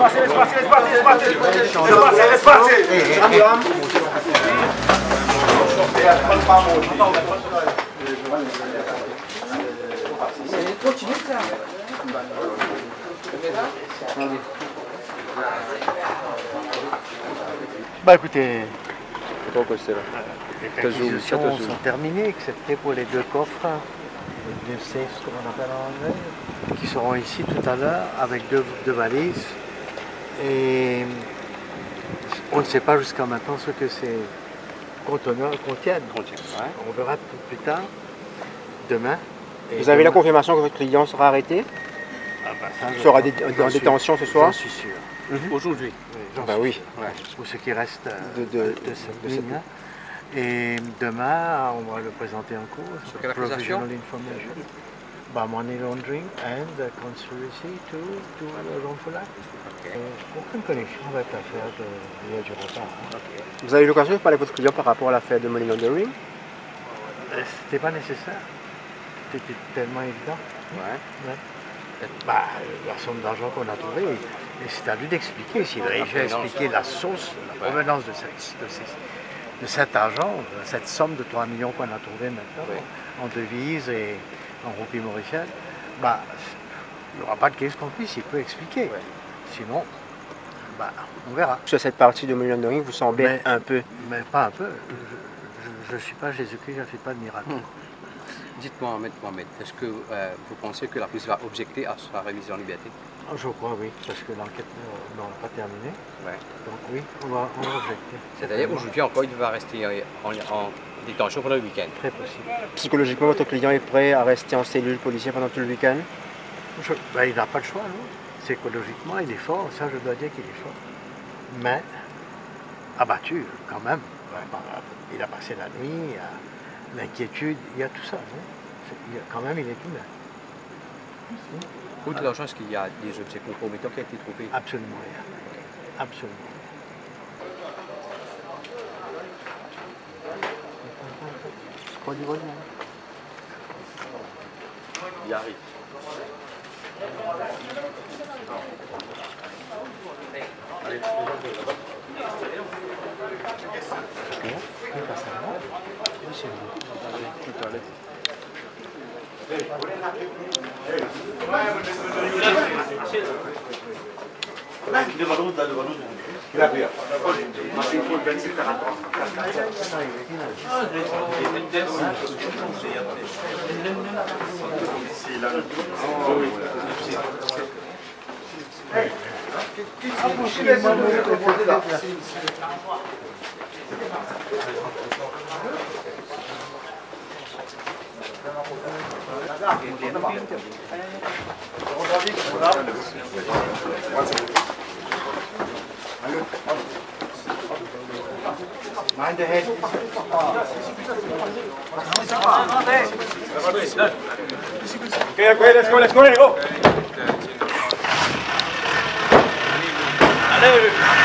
passer, laisse passer, laisse passer, laisse passer. Bah écoutez, les perquisitions sont terminées, excepté pour les deux coffres, les deux safes, comme on appelle en anglais, qui seront ici tout à l'heure avec deux, deux valises. Et on ne sait pas jusqu'à maintenant ce que ces conteneurs contiennent. On verra plus tard, demain. Et Vous avez la confirmation que votre client sera arrêté? Ah bah ça, je Sera en suis- détention ce soir J'en suis sûr. Aujourd'hui. Oui, Bah suis oui. sûr. Pour ce qui reste euh, De- de, de- cette de ligne. Et demain, on va le présenter en cours. Sur quelle accusation Provisional information. Bah, money laundering and conspiracy to, to a wrongful act. Aucune connexion avec l'affaire de Léa du retard. hein. Vous avez eu l'occasion de parler à votre client par rapport à l'affaire de money laundering? Euh, C'était pas nécessaire. C'était tellement évident. Ouais. Ouais. Bah, la somme d'argent qu'on a trouvée, et c'est à lui d'expliquer. S'il réussit à expliquer la source, la provenance de, cette- de ces- de cet argent, de cette somme de 3 millions qu'on a trouvé maintenant, en devises et en roupies mauriciennes, bah, il n'y aura pas de case complice, il peut expliquer. Sinon, bah, on verra. Sur cette partie de laundering, vous semblez Mais- un peu. Mais pas un peu. Je ne suis pas Jésus-Christ, je ne fais pas de miracle. Dites-moi, Ahmed Mohamed, est-ce que euh, vous pensez que la police va objecter à sa révision en liberté? Ah, Je crois oui, parce que l'enquête euh, n'a pas terminé. Ouais. Donc oui, on va, on va objecter. C'est-à-dire aujourd'hui encore, il va rester en, en- en détention pendant le week-end? Très possible. Psychologiquement, votre client est prêt à rester en cellule policière pendant tout le week-end? Ben, il n'a pas le choix, non Psychologiquement, il est fort, ça je dois dire qu'il est fort. Mais abattu quand même. Ouais, par- Il a passé la nuit, a l'inquiétude, il y a tout ça. non? C'est- il y a- quand même, il est humain. Outre l'argent, est-ce qu'il y a des objets compromettants qui ont été trouvés? Absolument rien. Absolument rien. Pas du vol, non Il arrive. Hey! Mind the head. Okay, okay, let's go, let's go, let's go. Allez,